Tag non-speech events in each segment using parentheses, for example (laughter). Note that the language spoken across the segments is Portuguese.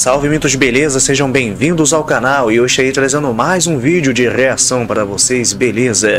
Salve mitos, beleza? Sejam bem-vindos ao canal e hoje estarei trazendo mais um vídeo de reação para vocês, beleza?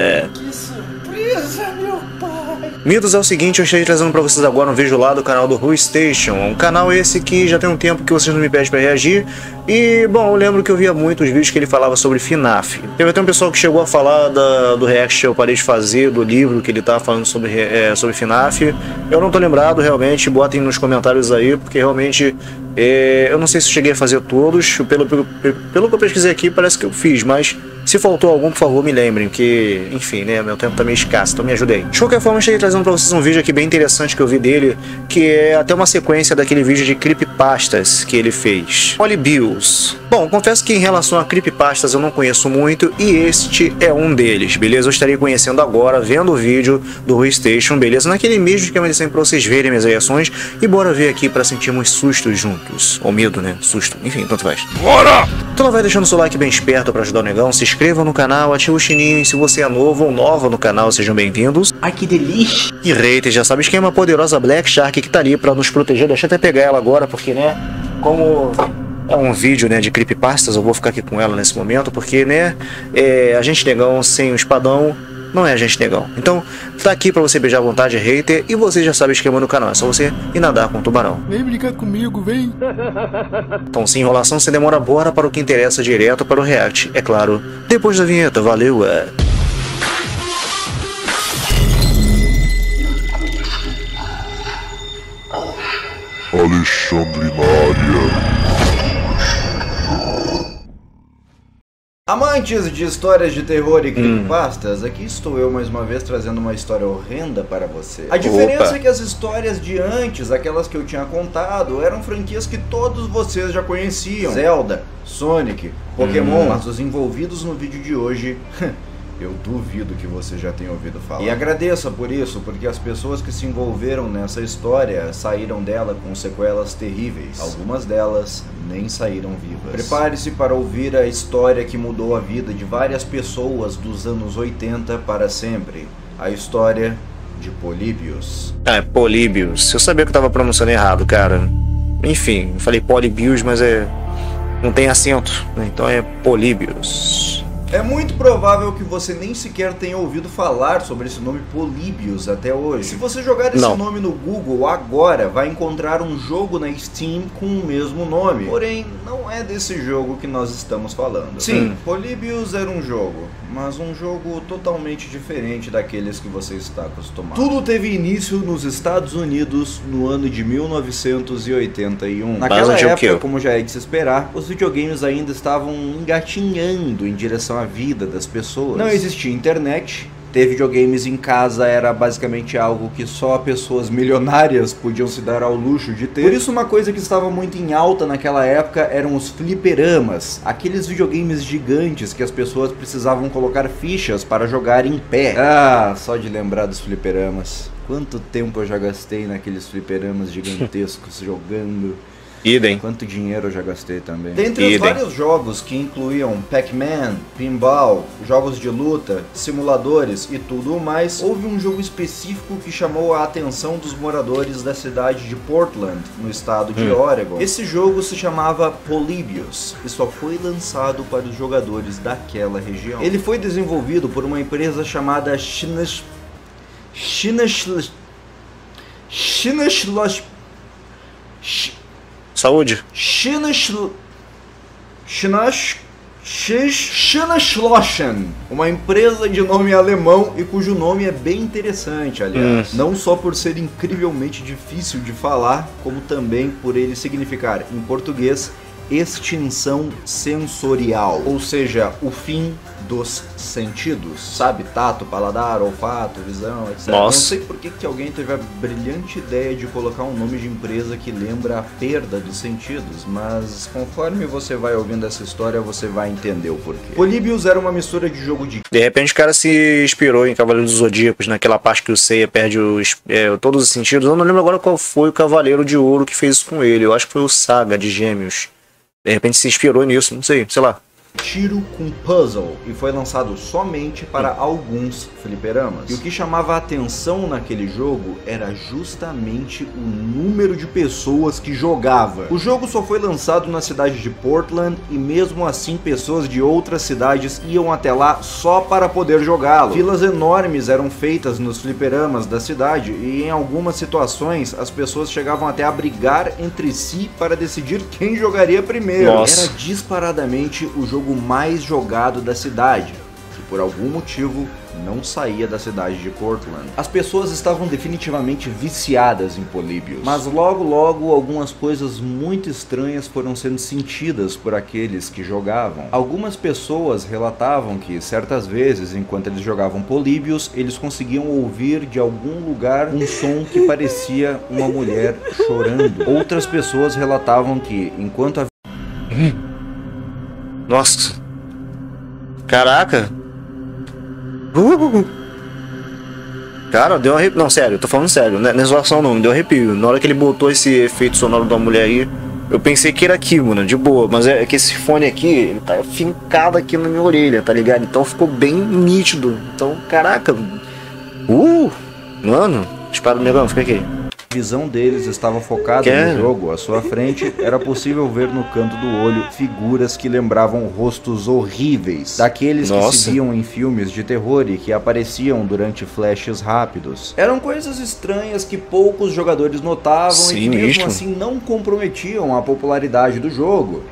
Mitos é o seguinte, eu estarei trazendo para vocês agora um vídeo lá do canal do Who Station, um canal esse que já tem um tempo que vocês não me pedem para reagir e, bom, eu lembro que eu via muitos vídeos que ele falava sobre FNAF. Teve até um pessoal que chegou a falar da, do react que eu parei de fazer, do livro que ele tava falando sobre, é, sobre FNAF. Eu não tô lembrado, realmente, botem nos comentários aí, porque realmente é, eu não sei se eu cheguei a fazer todos, pelo, pelo, pelo que eu pesquisei aqui, parece que eu fiz, mas se faltou algum, por favor, me lembrem, que, enfim, né, meu tempo tá meio escasso, então me ajudem. De qualquer forma, eu estarei trazendo pra vocês um vídeo aqui bem interessante que eu vi dele, que é até uma sequência daquele vídeo de creepypastas que ele fez. Polybills. Bom, confesso que em relação a creepypastas eu não conheço muito, e este é um deles, beleza? Eu estarei conhecendo agora, vendo o vídeo do Rui Station, beleza? Naquele mesmo que eu mandei pra vocês verem minhas reações, e bora ver aqui pra sentirmos sustos juntos. Ou medo, né? Susto. Enfim, tanto faz. Bora! Então vai deixando seu like bem esperto pra ajudar o negão, se inscreva no canal, ative o sininho e se você é novo ou nova no canal, sejam bem-vindos. Ai, que delícia! E hater, já sabe esquema poderosa Black Shark que tá ali pra nos proteger. Deixa eu até pegar ela agora, porque, né, como é um vídeo, né, de creepypastas, eu vou ficar aqui com ela nesse momento, porque, né, é, a gente negão sem o espadão não é a gente negão. Então, tá aqui pra você beijar à vontade, hater, e você já sabe o esquema no canal, é só você ir nadar com o tubarão. Vem brincar comigo, vem! (laughs) Então, sem enrolação, sem demora, bora para o que interessa direto para o react, é claro, depois da vinheta, valeu! É. Alexandre na área. Amantes de histórias de terror e creepypastas, aqui estou eu mais uma vez trazendo uma história horrenda para você. A diferença Opa. é que as histórias de antes, aquelas que eu tinha contado, eram franquias que todos vocês já conheciam. Zelda, Sonic, Pokémon, mas os envolvidos no vídeo de hoje... (laughs) Eu duvido que você já tenha ouvido falar. E agradeça por isso, porque as pessoas que se envolveram nessa história saíram dela com sequelas terríveis. Algumas delas nem saíram vivas. Prepare-se para ouvir a história que mudou a vida de várias pessoas dos anos 80 para sempre. A história de Políbios. Ah, é Políbios. Eu sabia que eu tava pronunciando errado, cara. Enfim, eu falei Políbios, mas é. Não tem acento, né? Então é Políbios. É muito provável que você nem sequer tenha ouvido falar sobre esse nome Políbios até hoje. Se você jogar esse Não. nome no Google agora, vai encontrar um jogo na Steam com o mesmo nome. Porém, não é desse jogo que nós estamos falando. Sim, Hum. Políbios era um jogo, mas um jogo totalmente diferente daqueles que você está acostumado. Tudo teve início nos Estados Unidos no ano de 1981. Naquela época, como já é de se esperar, os videogames ainda estavam engatinhando em direção à vida das pessoas. Não existia internet. Ter videogames em casa era basicamente algo que só pessoas milionárias podiam se dar ao luxo de ter. Por isso, uma coisa que estava muito em alta naquela época eram os fliperamas, aqueles videogames gigantes que as pessoas precisavam colocar fichas para jogar em pé. Ah, só de lembrar dos fliperamas. Quanto tempo eu já gastei naqueles fliperamas gigantescos (laughs) jogando. Idem. Quanto dinheiro eu já gastei também. Dentre os Idem. vários jogos que incluíam Pac-Man, Pinball, jogos de luta, simuladores e tudo mais, houve um jogo específico que chamou a atenção dos moradores da cidade de Portland, no estado de Hum. Oregon. Esse jogo se chamava Polybius e só foi lançado para os jogadores daquela região. Ele foi desenvolvido por uma empresa chamada Chinas... Chinas... Chinas... Saúde. Schneschlossen, uma empresa de nome alemão e cujo nome é bem interessante, aliás. Não só por ser incrivelmente difícil de falar, como também por ele significar, em português, extinção sensorial, ou seja, o fim dos sentidos, sabe? Tato, paladar, olfato, visão, etc. Nossa. Não sei por que, que alguém teve a brilhante ideia de colocar um nome de empresa que lembra a perda dos sentidos, mas conforme você vai ouvindo essa história, você vai entender o porquê. Polybius era uma mistura de jogo de De repente o cara se inspirou em Cavaleiro dos Zodíacos, naquela parte que o Seiya perde os, é, todos os sentidos. Eu não lembro agora qual foi o Cavaleiro de Ouro que fez isso com ele. Eu acho que foi o Saga de Gêmeos. De repente se inspirou nisso, não sei, sei lá. Tiro com puzzle e foi lançado somente para alguns fliperamas. E o que chamava a atenção naquele jogo era justamente o número de pessoas que jogava. O jogo só foi lançado na cidade de Portland e mesmo assim pessoas de outras cidades iam até lá só para poder jogá-lo. Filas enormes eram feitas nos fliperamas da cidade e em algumas situações as pessoas chegavam até a brigar entre si para decidir quem jogaria primeiro. Nossa. Era disparadamente o jogo mais jogado da cidade, que por algum motivo não saía da cidade de Portland. As pessoas estavam definitivamente viciadas em Polybius, mas logo logo algumas coisas muito estranhas foram sendo sentidas por aqueles que jogavam. Algumas pessoas relatavam que certas vezes, enquanto eles jogavam Polybius, eles conseguiam ouvir de algum lugar um som que parecia uma mulher chorando. Outras pessoas relatavam que enquanto a Nossa. Caraca. Uh. Cara, deu um arrepio. Não, sério, tô falando sério. Não é não zoação não, me deu arrepio. Na hora que ele botou esse efeito sonoro da mulher aí, eu pensei que era aqui, mano, de boa. Mas é que esse fone aqui, ele tá fincado aqui na minha orelha, tá ligado? Então ficou bem nítido. Então, caraca. Uh! Mano, espada do negão, fica aqui. Visão deles estava focada Quero. no jogo, à sua frente era possível ver no canto do olho figuras que lembravam rostos horríveis, daqueles que Nossa. se viam em filmes de terror e que apareciam durante flashes rápidos. Eram coisas estranhas que poucos jogadores notavam e que mesmo Sinistro. assim não comprometiam a popularidade do jogo.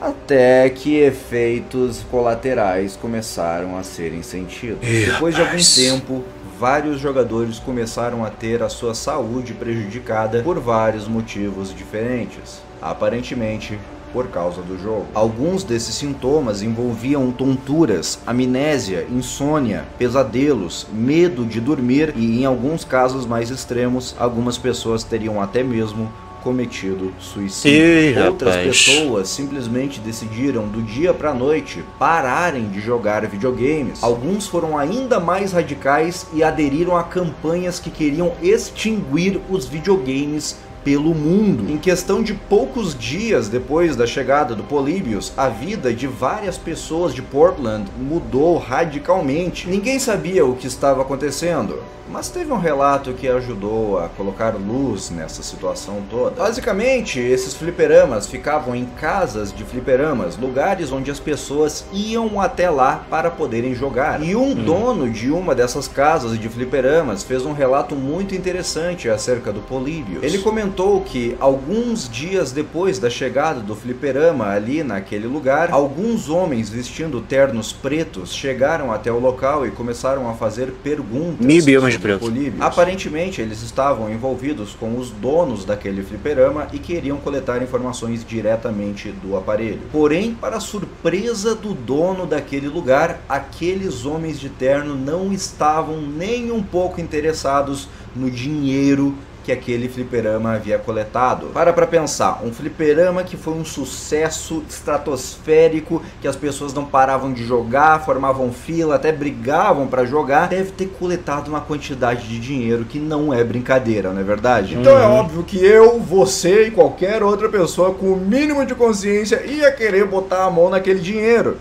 Até que efeitos colaterais começaram a serem sentidos. Depois de algum tempo, vários jogadores começaram a ter a sua saúde prejudicada por vários motivos diferentes. Aparentemente, por causa do jogo. Alguns desses sintomas envolviam tonturas, amnésia, insônia, pesadelos, medo de dormir e, em alguns casos mais extremos, algumas pessoas teriam até mesmo cometido suicídio. Outras rapaz. pessoas simplesmente decidiram do dia pra noite pararem de jogar videogames. Alguns foram ainda mais radicais e aderiram a campanhas que queriam extinguir os videogames pelo mundo. Em questão de poucos dias depois da chegada do Polybius, a vida de várias pessoas de Portland mudou radicalmente. Ninguém sabia o que estava acontecendo, mas teve um relato que ajudou a colocar luz nessa situação toda. Basicamente, esses fliperamas ficavam em casas de fliperamas, lugares onde as pessoas iam até lá para poderem jogar. E um dono de uma dessas casas de fliperamas fez um relato muito interessante acerca do Polybius. Ele comentou que alguns dias depois da chegada do fliperama ali naquele lugar, alguns homens vestindo ternos pretos chegaram até o local e começaram a fazer perguntas de sobre. Polybius. Aparentemente, eles estavam envolvidos com os donos daquele fliperama e queriam coletar informações diretamente do aparelho. Porém, para surpresa do dono daquele lugar, aqueles homens de terno não estavam nem um pouco interessados no dinheiro que aquele fliperama havia coletado. Para pra pensar, um fliperama que foi um sucesso estratosférico, que as pessoas não paravam de jogar, formavam fila, até brigavam para jogar, deve ter coletado uma quantidade de dinheiro que não é brincadeira, não é verdade? Então é óbvio que eu, você e qualquer outra pessoa com o mínimo de consciência ia querer botar a mão naquele dinheiro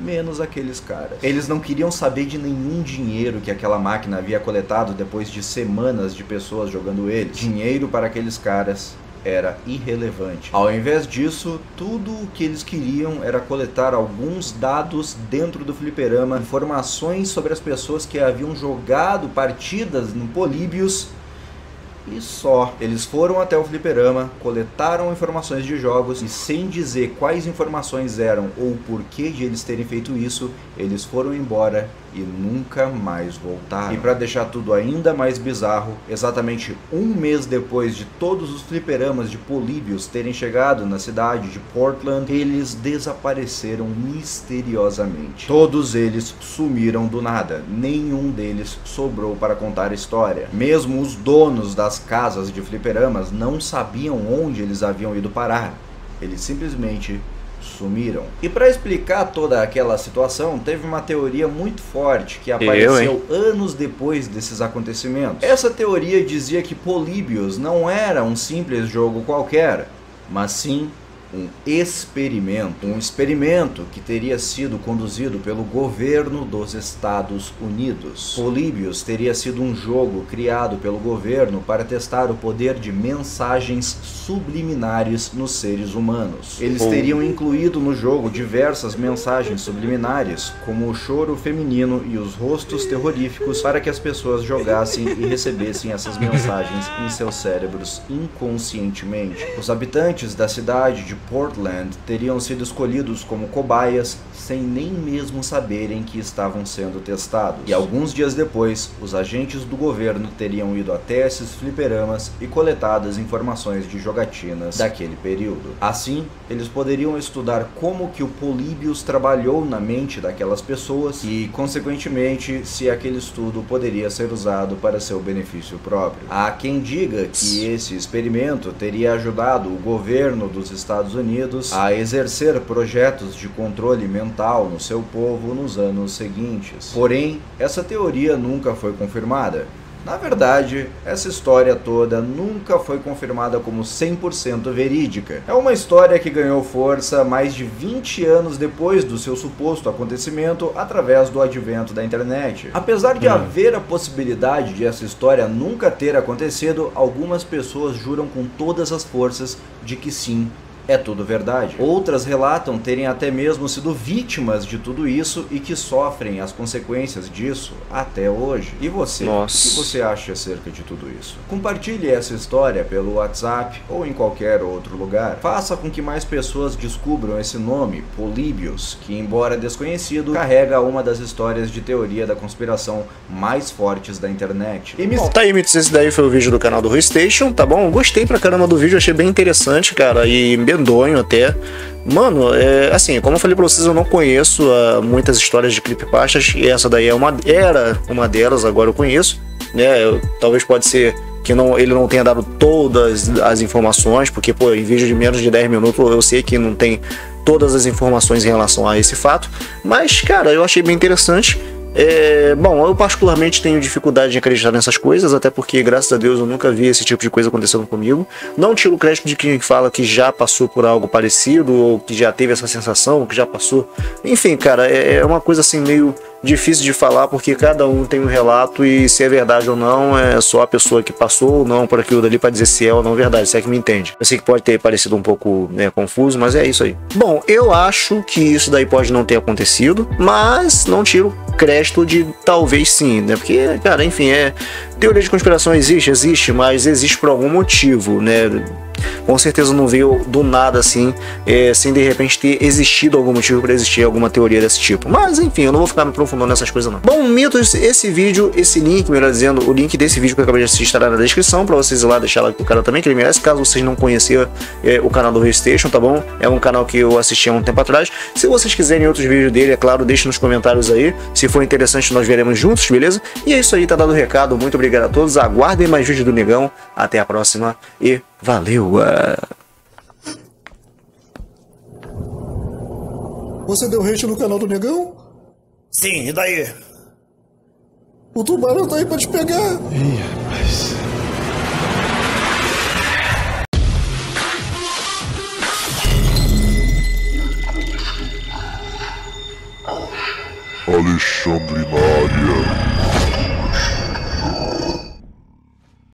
menos aqueles caras. Eles não queriam saber de nenhum dinheiro que aquela máquina havia coletado depois de semanas de pessoas jogando ele. Dinheiro para aqueles caras era irrelevante. Ao invés disso, tudo o que eles queriam era coletar alguns dados dentro do fliperama, informações sobre as pessoas que haviam jogado partidas no Polybius e só. Eles foram até o fliperama, coletaram informações de jogos e sem dizer quais informações eram ou o porquê de eles terem feito isso, eles foram embora e nunca mais voltaram. E para deixar tudo ainda mais bizarro, exatamente um mês depois de todos os fliperamas de Polybius terem chegado na cidade de Portland, eles desapareceram misteriosamente. Todos eles sumiram do nada, nenhum deles sobrou para contar a história. Mesmo os donos das casas de fliperamas não sabiam onde eles haviam ido parar. Eles simplesmente sumiram. E para explicar toda aquela situação, teve uma teoria muito forte que apareceu anos depois desses acontecimentos. Essa teoria dizia que Polybius não era um simples jogo qualquer, mas sim um experimento, um experimento que teria sido conduzido pelo governo dos Estados Unidos. Políbios teria sido um jogo criado pelo governo para testar o poder de mensagens subliminares nos seres humanos. Eles teriam incluído no jogo diversas mensagens subliminares, como o choro feminino e os rostos terroríficos, para que as pessoas jogassem e recebessem essas mensagens em seus cérebros inconscientemente. Os habitantes da cidade de Portland teriam sido escolhidos como cobaias sem nem mesmo saberem que estavam sendo testados. E alguns dias depois, os agentes do governo teriam ido até esses fliperamas e coletado as informações de jogatinas daquele período. Assim, eles poderiam estudar como que o Polybius trabalhou na mente daquelas pessoas e, consequentemente, se aquele estudo poderia ser usado para seu benefício próprio. Há quem diga que esse experimento teria ajudado o governo dos Estados Unidos a exercer projetos de controle mental no seu povo nos anos seguintes. Porém, essa teoria nunca foi confirmada. Na verdade, essa história toda nunca foi confirmada como 100% verídica. É uma história que ganhou força mais de 20 anos depois do seu suposto acontecimento através do advento da internet. Apesar de hum. haver a possibilidade de essa história nunca ter acontecido, algumas pessoas juram com todas as forças de que sim, é tudo verdade. Outras relatam terem até mesmo sido vítimas de tudo isso e que sofrem as consequências disso até hoje. E você? Nossa. O que você acha acerca de tudo isso? Compartilhe essa história pelo WhatsApp ou em qualquer outro lugar. Faça com que mais pessoas descubram esse nome, Políbios, que embora desconhecido, carrega uma das histórias de teoria da conspiração mais fortes da internet. E me... Bom, tá aí, Mitos, esse daí foi o vídeo do canal do Station, tá bom? Gostei pra caramba do vídeo, achei bem interessante, cara, e medonho até. Mano, é, assim, como eu falei pra vocês, eu não conheço uh, muitas histórias de creepypastas, e essa daí é uma, era uma delas, agora eu conheço, né? Eu, talvez pode ser que não, ele não tenha dado todas as informações, porque, pô, em vídeo de menos de 10 minutos eu sei que não tem todas as informações em relação a esse fato, mas, cara, eu achei bem interessante. É, bom, eu particularmente tenho dificuldade de acreditar nessas coisas, até porque, graças a Deus, eu nunca vi esse tipo de coisa acontecendo comigo. Não tiro crédito de quem fala que já passou por algo parecido, ou que já teve essa sensação, ou que já passou. Enfim, cara, é, é uma coisa assim meio difícil de falar porque cada um tem um relato e se é verdade ou não é só a pessoa que passou ou não por aquilo dali para dizer se é ou não verdade, se é que me entende. Eu sei que pode ter parecido um pouco né, confuso, mas é isso aí. Bom, eu acho que isso daí pode não ter acontecido, mas não tiro crédito de talvez sim, né? Porque, cara, enfim, é teoria de conspiração existe, existe, mas existe por algum motivo, né? com certeza não veio do nada assim, é, sem de repente ter existido algum motivo para existir alguma teoria desse tipo. Mas enfim, eu não vou ficar me nessas coisas não. Bom, mitos, esse vídeo, esse link, melhor dizendo, o link desse vídeo que eu acabei de assistir estará na descrição para vocês ir lá deixar lá pro cara também, que ele merece, caso vocês não conheçam é, o canal do Restation, tá bom? É um canal que eu assisti há um tempo atrás. Se vocês quiserem outros vídeos dele, é claro, deixe nos comentários aí. Se for interessante, nós veremos juntos, beleza? E é isso aí, tá dado o recado. Muito obrigado a todos. Aguardem mais vídeos do Negão. Até a próxima e Valeu! Você deu hate no canal do Negão? Sim, e daí? O tubarão tá aí pra te pegar! Ih, rapaz. Alexandre na área.